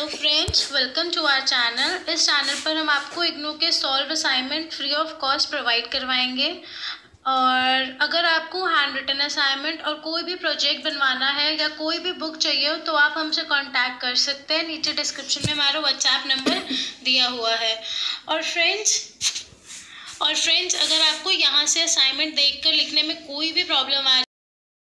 Hello friends welcome to our channel इस channel पर हम आपको इग्नू के solve assignment free of cost provide करवाएँगे। और अगर आपको हैंड रिटन असाइनमेंट और कोई भी प्रोजेक्ट बनवाना है या कोई भी बुक चाहिए हो तो आप हमसे कांटेक्ट कर सकते हैं। नीचे डिस्क्रिप्शन में हमारा व्हाट्सएप नंबर दिया हुआ है। और फ्रेंड्स और फ्रेंड्स अगर आपको यहाँ से असाइनमेंट देखकर लिखने में कोई भी प्रॉब्लम आ